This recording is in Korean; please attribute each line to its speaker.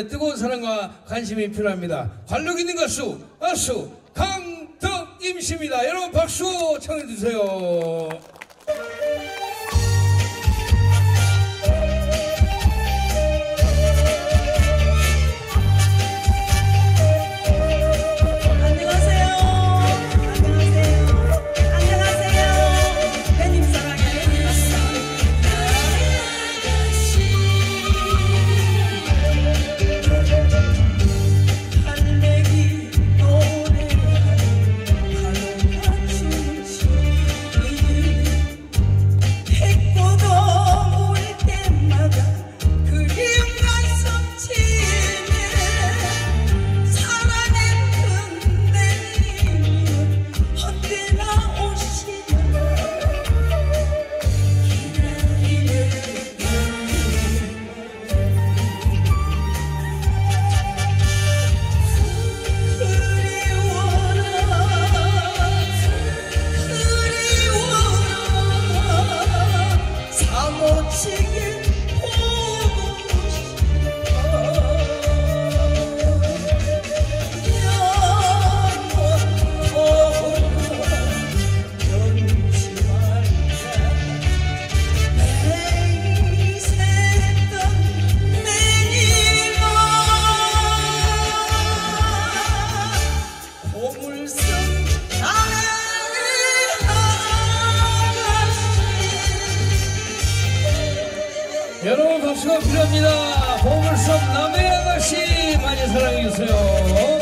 Speaker 1: 여러분의 뜨거운 사랑과 관심이 필요합니다. 관록 있는 가수, 가수 강덕임씨입니다. 여러분 박수 청해주세요. 여러분 박수가 필요합니다. 보물섬 남의 아가씨 많이 사랑해 주세요.